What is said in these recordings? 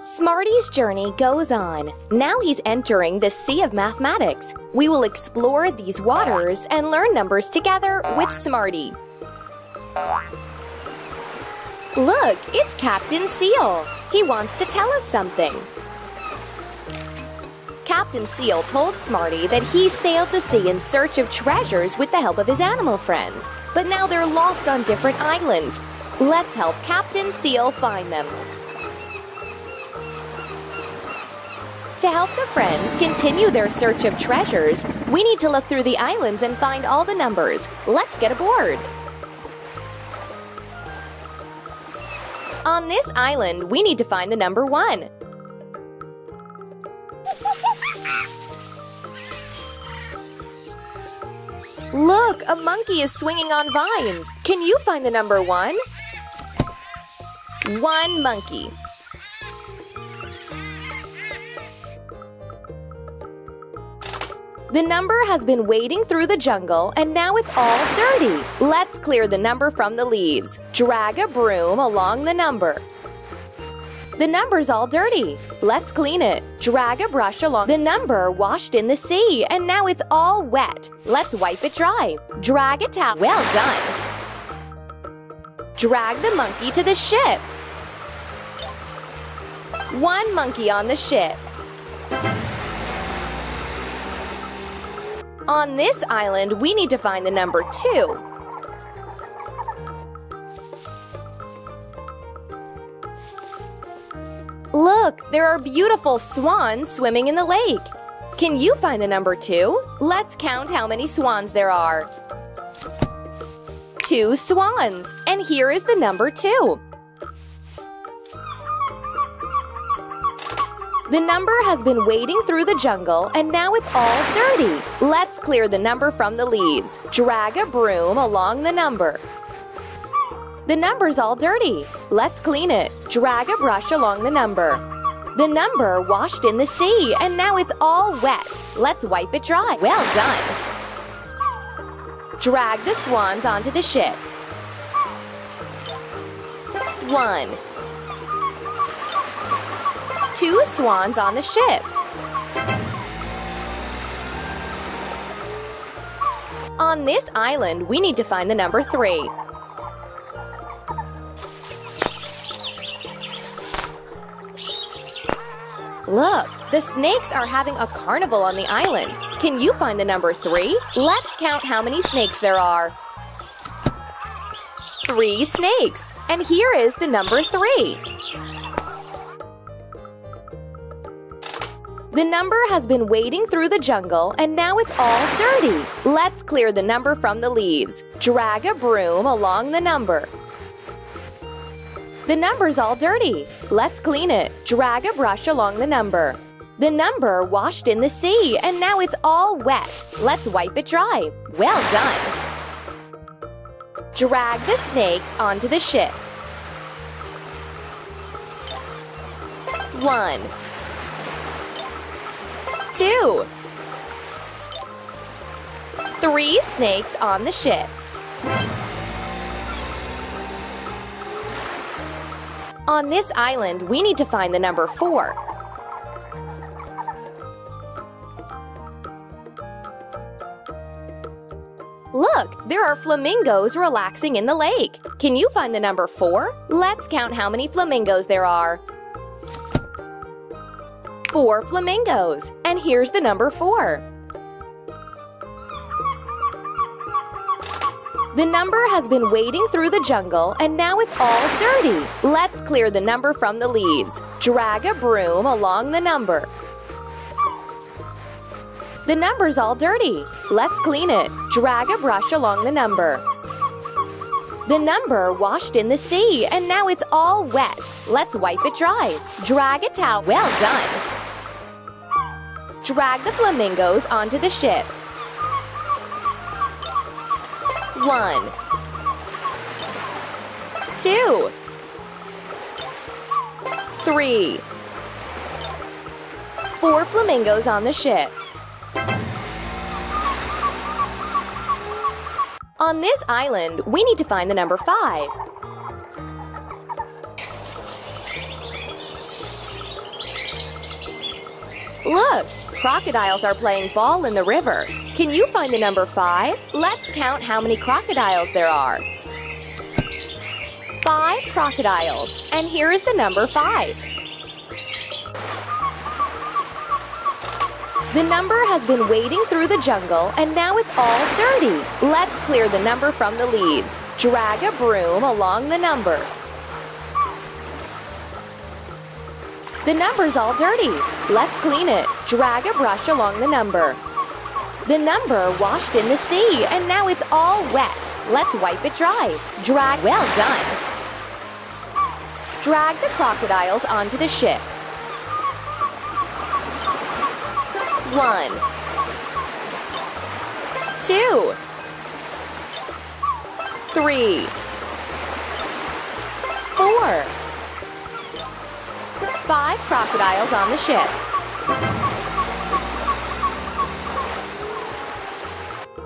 Smarty's journey goes on. Now he's entering the Sea of Mathematics. We will explore these waters and learn numbers together with Smarty. Look, it's Captain Seal. He wants to tell us something. Captain Seal told Smarty that he sailed the sea in search of treasures with the help of his animal friends. But now they're lost on different islands. Let's help Captain Seal find them. To help the friends continue their search of treasures, we need to look through the islands and find all the numbers. Let's get aboard. On this island, we need to find the number one. Look, a monkey is swinging on vines. Can you find the number one? One monkey. The number has been wading through the jungle and now it's all dirty. Let's clear the number from the leaves. Drag a broom along the number. The number's all dirty. Let's clean it. Drag a brush along the number washed in the sea and now it's all wet. Let's wipe it dry. Drag a towel. Well done. Drag the monkey to the ship. One monkey on the ship. On this island, we need to find the number two. Look, there are beautiful swans swimming in the lake. Can you find the number two? Let's count how many swans there are. Two swans, and here is the number two. The number has been wading through the jungle and now it's all dirty. Let's clear the number from the leaves. Drag a broom along the number. The number's all dirty. Let's clean it. Drag a brush along the number. The number washed in the sea and now it's all wet. Let's wipe it dry. Well done. Drag the swans onto the ship. One, two swans on the ship. On this island, we need to find the number three. Look, the snakes are having a carnival on the island. Can you find the number three? Let's count how many snakes there are. Three snakes. And here is the number three. The number has been wading through the jungle and now it's all dirty. Let's clear the number from the leaves. Drag a broom along the number. The number's all dirty. Let's clean it. Drag a brush along the number. The number washed in the sea and now it's all wet. Let's wipe it dry. Well done. Drag the snakes onto the ship. One, two. Three snakes on the ship. On this island, we need to find the number four. Look, there are flamingos relaxing in the lake. Can you find the number four? Let's count how many flamingos there are. Four flamingos. And here's the number four. The number has been wading through the jungle and now it's all dirty. Let's clear the number from the leaves. Drag a broom along the number. The number's all dirty. Let's clean it. Drag a brush along the number. The number washed in the sea and now it's all wet. Let's wipe it dry. Drag a towel. Well done. Drag the flamingos onto the ship. One, two, three, four flamingos on the ship. On this island, we need to find the number five. Look, crocodiles are playing ball in the river. Can you find the number five? Let's count how many crocodiles there are. Five crocodiles. And here is the number five. The number has been wading through the jungle and now it's all dirty. Let's clear the number from the leaves. Drag a broom along the number. The number's all dirty. Let's clean it. Drag a brush along the number. The number washed in the sea and now it's all wet. Let's wipe it dry. Drag, well done. Drag the crocodiles onto the ship. One. Two. Three. Four. Five crocodiles on the ship.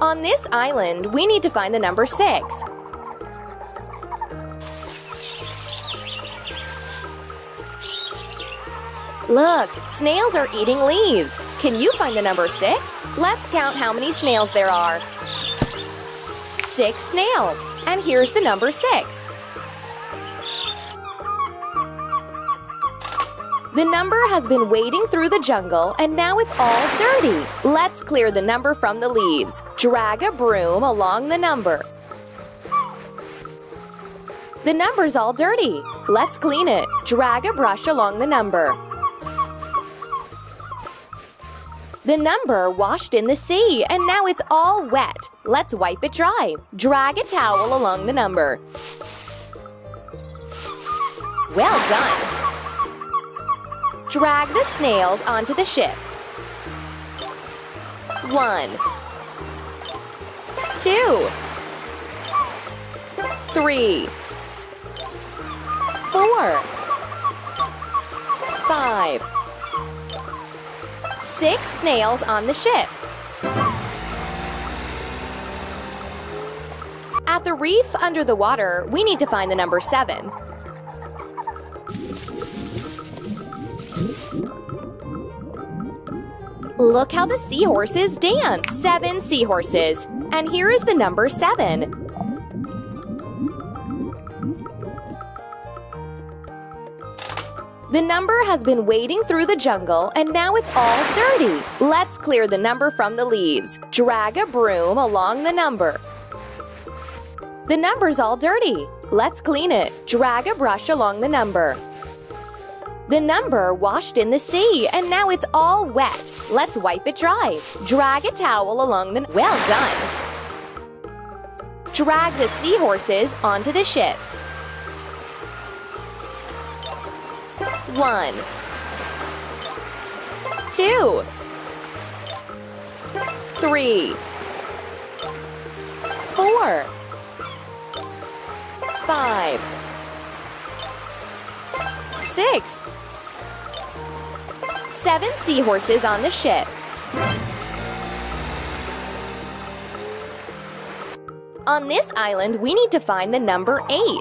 On this island, we need to find the number six. Look, snails are eating leaves. Can you find the number six? Let's count how many snails there are. Six snails. And here's the number six. The number has been wading through the jungle and now it's all dirty. Let's clear the number from the leaves. Drag a broom along the number. The number's all dirty. Let's clean it. Drag a brush along the number. The number washed in the sea and now it's all wet. Let's wipe it dry. Drag a towel along the number. Well done. Drag the snails onto the ship. One. Two. Three. Four. Five six snails on the ship. At the reef under the water, we need to find the number seven. Look how the seahorses dance! Seven seahorses. And here is the number seven. The number has been wading through the jungle and now it's all dirty. Let's clear the number from the leaves. Drag a broom along the number. The number's all dirty. Let's clean it. Drag a brush along the number. The number washed in the sea and now it's all wet. Let's wipe it dry. Drag a towel along the. Well done. Drag the seahorses onto the ship. One. Two. Three. Four. Five. Six. Seven seahorses on the ship. On this island, we need to find the number eight.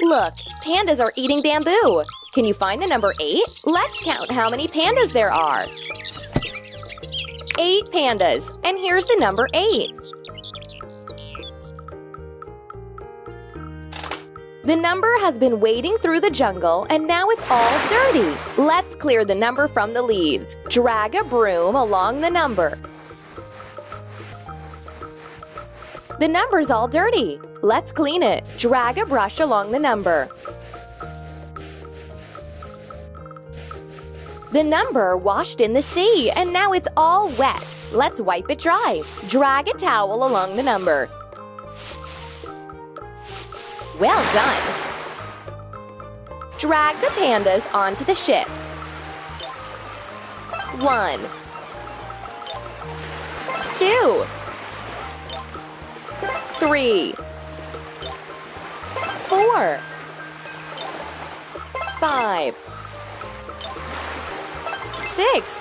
Look, pandas are eating bamboo. Can you find the number eight? Let's count how many pandas there are. Eight pandas, and here's the number eight. The number has been wading through the jungle and now it's all dirty. Let's clear the number from the leaves. Drag a broom along the number. The number's all dirty. Let's clean it. Drag a brush along the number. The number washed in the sea and now it's all wet. Let's wipe it dry. Drag a towel along the number. Well done. Drag the pandas onto the ship. One. Two three, four, five, six,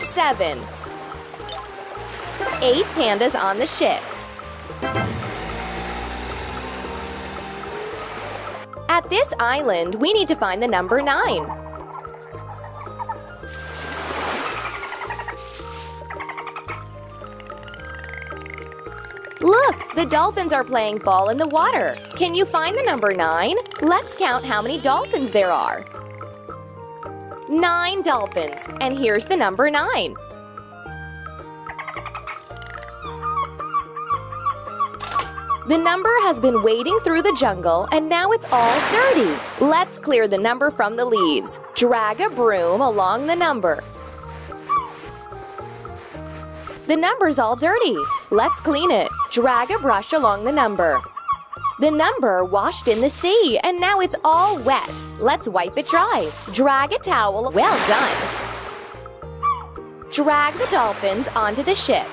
seven, eight pandas on the ship. At this island, we need to find the number 9. Look, the dolphins are playing ball in the water. Can you find the number 9? Let's count how many dolphins there are. 9 dolphins, and here's the number 9. The number has been wading through the jungle and now it's all dirty. Let's clear the number from the leaves. Drag a broom along the number. The number's all dirty. Let's clean it. Drag a brush along the number. The number washed in the sea and now it's all wet. Let's wipe it dry. Drag a towel. Well done. Drag the dolphins onto the ship.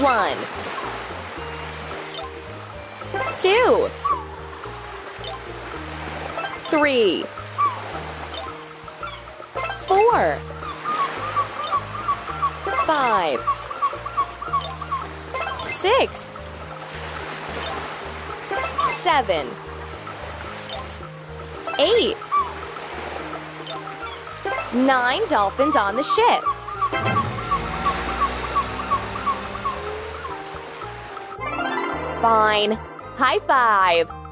One. Two. Three. Four. Five. Six. Seven. Eight. Nine dolphins on the ship. Fine. High five.